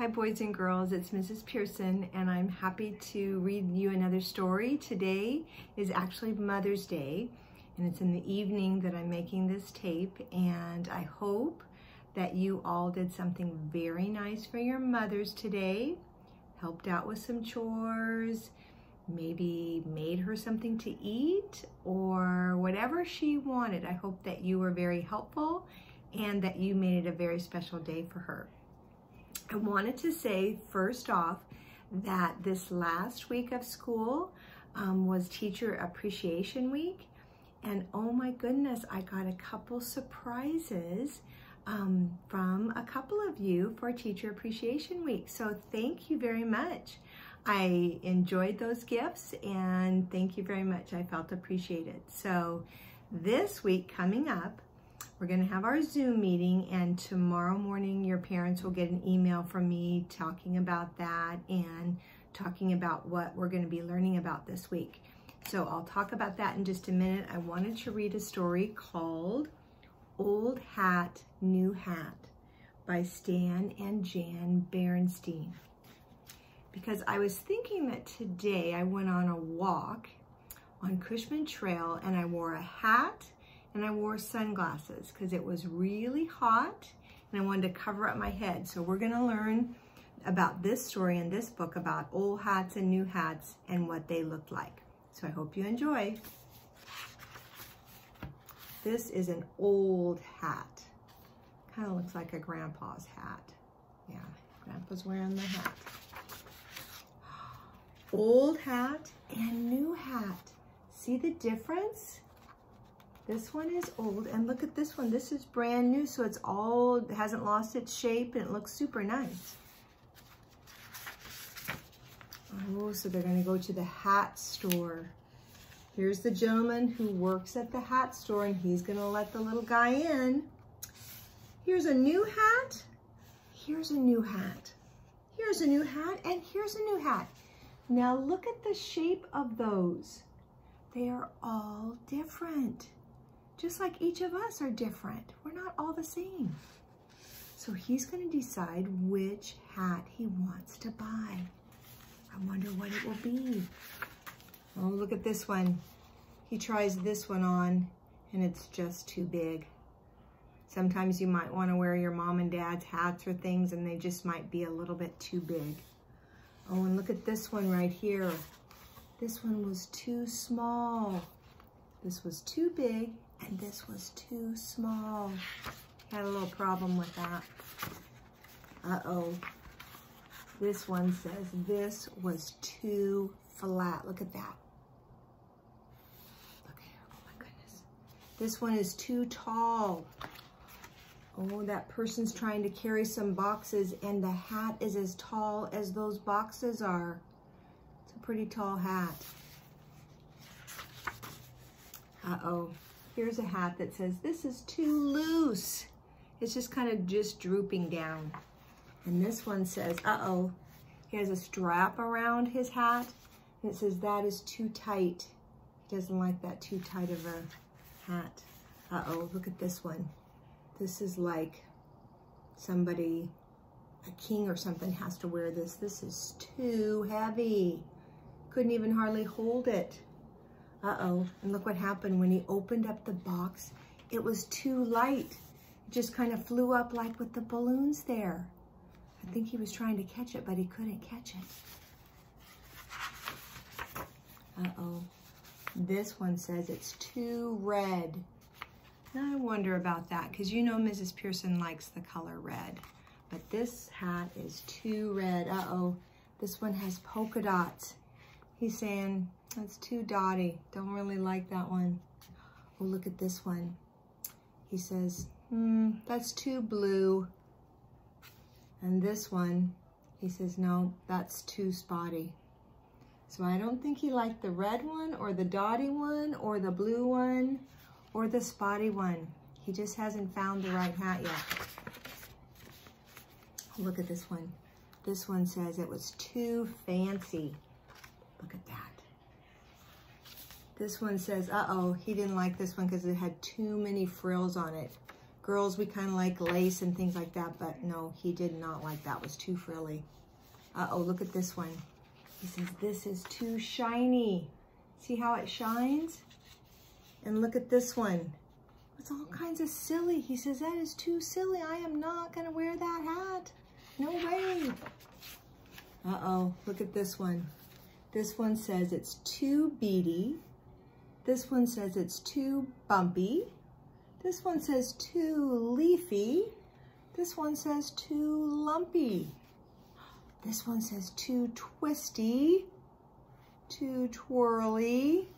Hi boys and girls, it's Mrs. Pearson and I'm happy to read you another story. Today is actually Mother's Day and it's in the evening that I'm making this tape and I hope that you all did something very nice for your mothers today, helped out with some chores, maybe made her something to eat or whatever she wanted. I hope that you were very helpful and that you made it a very special day for her. I wanted to say first off that this last week of school um, was Teacher Appreciation Week. And oh my goodness, I got a couple surprises um, from a couple of you for Teacher Appreciation Week. So thank you very much. I enjoyed those gifts and thank you very much. I felt appreciated. So this week coming up, we're going to have our Zoom meeting and tomorrow morning your parents will get an email from me talking about that and talking about what we're going to be learning about this week. So I'll talk about that in just a minute. I wanted to read a story called Old Hat, New Hat by Stan and Jan Berenstain. Because I was thinking that today I went on a walk on Cushman Trail and I wore a hat and I wore sunglasses because it was really hot and I wanted to cover up my head. So we're gonna learn about this story in this book about old hats and new hats and what they looked like. So I hope you enjoy. This is an old hat. Kind of looks like a grandpa's hat. Yeah, grandpa's wearing the hat. Old hat and new hat. See the difference? This one is old, and look at this one. This is brand new, so it's all, it hasn't lost its shape, and it looks super nice. Oh, so they're gonna go to the hat store. Here's the gentleman who works at the hat store, and he's gonna let the little guy in. Here's a new hat. Here's a new hat. Here's a new hat, and here's a new hat. Now look at the shape of those. They are all different just like each of us are different. We're not all the same. So he's going to decide which hat he wants to buy. I wonder what it will be. Oh, look at this one. He tries this one on and it's just too big. Sometimes you might want to wear your mom and dad's hats or things and they just might be a little bit too big. Oh, and look at this one right here. This one was too small. This was too big and this was too small. Had a little problem with that. Uh-oh. This one says this was too flat. Look at that. Look here. Oh my goodness. This one is too tall. Oh, that person's trying to carry some boxes and the hat is as tall as those boxes are. It's a pretty tall hat. Uh-oh. Here's a hat that says, this is too loose. It's just kind of just drooping down. And this one says, uh-oh, he has a strap around his hat. And it says, that is too tight. He doesn't like that too tight of a hat. Uh-oh, look at this one. This is like somebody, a king or something has to wear this. This is too heavy. Couldn't even hardly hold it. Uh-oh, and look what happened when he opened up the box. It was too light. It just kind of flew up like with the balloons there. I think he was trying to catch it, but he couldn't catch it. Uh-oh. This one says it's too red. I wonder about that because you know Mrs. Pearson likes the color red. But this hat is too red. Uh-oh. This one has polka dots. He's saying, that's too dotty. Don't really like that one. Oh, look at this one. He says, hmm, that's too blue. And this one, he says, no, that's too spotty. So I don't think he liked the red one or the dotty one or the blue one or the spotty one. He just hasn't found the right hat yet. Look at this one. This one says it was too fancy. Look at that. This one says, uh-oh, he didn't like this one because it had too many frills on it. girls, we kind of like lace and things like that, but no, he did not like that. It was too frilly. Uh-oh, look at this one. He says, this is too shiny. See how it shines? And look at this one. It's all kinds of silly. He says, that is too silly. I am not going to wear that hat. No way. Uh-oh, look at this one. This one says it's too beady. This one says it's too bumpy. This one says too leafy. This one says too lumpy. This one says too twisty, too twirly,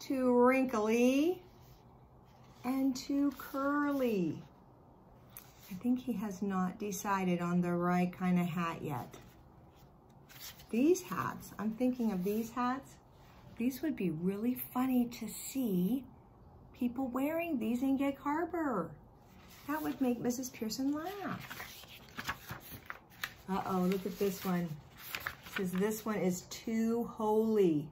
too wrinkly, and too curly. I think he has not decided on the right kind of hat yet. These hats, I'm thinking of these hats. These would be really funny to see people wearing these in Gig Harbor. That would make Mrs. Pearson laugh. Uh-oh, look at this one. It says this one is too holey.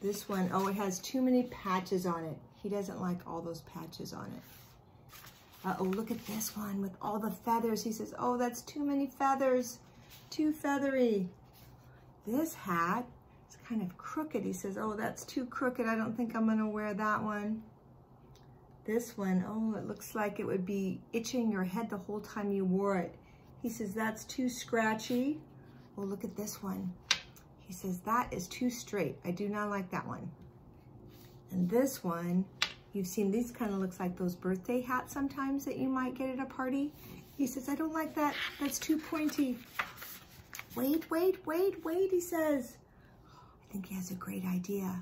This one, oh, it has too many patches on it. He doesn't like all those patches on it. Uh-oh, look at this one with all the feathers. He says, oh, that's too many feathers. Too feathery. This hat is kind of crooked. He says, oh, that's too crooked. I don't think I'm to wear that one. This one, oh, it looks like it would be itching your head the whole time you wore it. He says, that's too scratchy. Well, look at this one. He says, that is too straight. I do not like that one. And this one, you've seen these kind of looks like those birthday hats sometimes that you might get at a party. He says, I don't like that. That's too pointy. Wait, wait, wait, wait, he says. I think he has a great idea.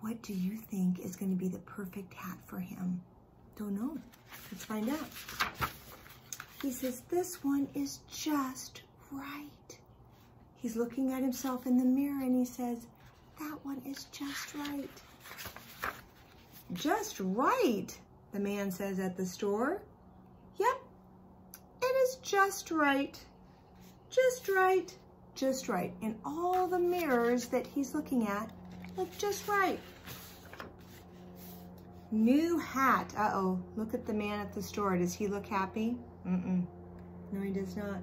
What do you think is going to be the perfect hat for him? Don't know. Let's find out. He says, this one is just right. He's looking at himself in the mirror and he says, that one is just right. Just right, the man says at the store. Yep, it is just right. Just right, just right. And all the mirrors that he's looking at look just right. New hat. Uh-oh, look at the man at the store. Does he look happy? Mm-mm. No, he does not.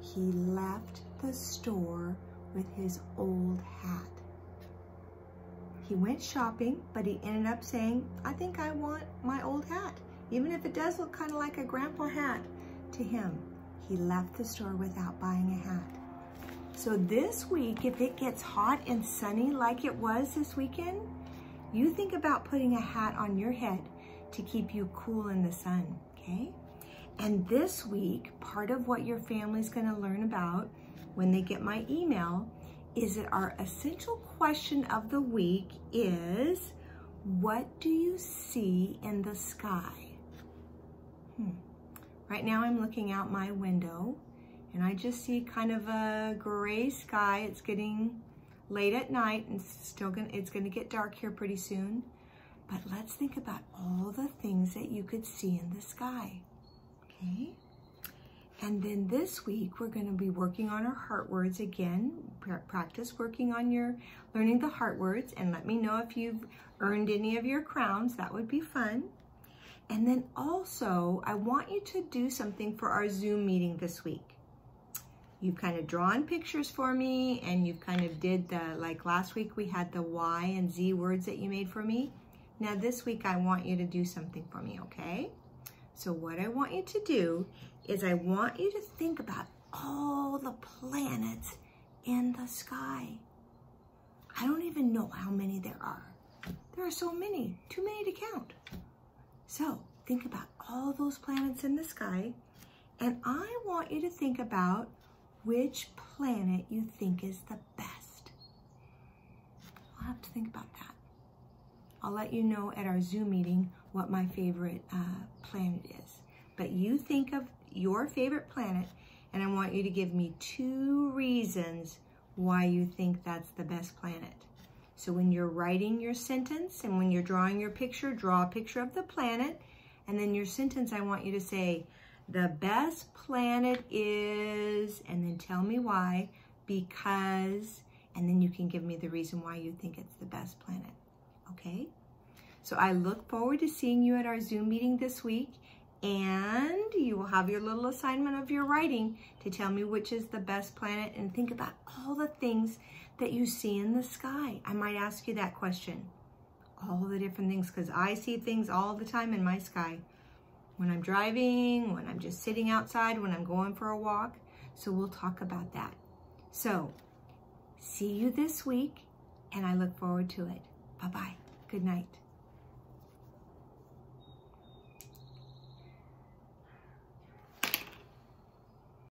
He left the store with his old hat. He went shopping, but he ended up saying, I think I want my old hat. Even if it does look kind of like a grandpa hat to him. He left the store without buying a hat. So this week, if it gets hot and sunny like it was this weekend, you think about putting a hat on your head to keep you cool in the sun, okay? And this week, part of what your family's gonna learn about when they get my email is that our essential question of the week is, what do you see in the sky? Hmm. Right now I'm looking out my window and I just see kind of a gray sky. It's getting late at night and still gonna, it's gonna get dark here pretty soon. But let's think about all the things that you could see in the sky okay? And then this week, we're gonna be working on our heart words again. Practice working on your, learning the heart words and let me know if you've earned any of your crowns. That would be fun. And then also, I want you to do something for our Zoom meeting this week. You've kind of drawn pictures for me and you've kind of did the, like last week we had the Y and Z words that you made for me. Now this week I want you to do something for me, okay? So what I want you to do is I want you to think about all the planets in the sky. I don't even know how many there are. There are so many, too many to count. So think about all those planets in the sky and I want you to think about which planet you think is the best. I'll have to think about that. I'll let you know at our Zoom meeting what my favorite uh, planet is. But you think of your favorite planet and I want you to give me two reasons why you think that's the best planet. So when you're writing your sentence and when you're drawing your picture, draw a picture of the planet. And then your sentence, I want you to say, the best planet is, and then tell me why, because, and then you can give me the reason why you think it's the best planet. Okay? So I look forward to seeing you at our Zoom meeting this week and you will have your little assignment of your writing to tell me which is the best planet and think about all the things that you see in the sky. I might ask you that question. All the different things because I see things all the time in my sky. When I'm driving, when I'm just sitting outside, when I'm going for a walk. So we'll talk about that. So see you this week and I look forward to it. Bye-bye. Good night.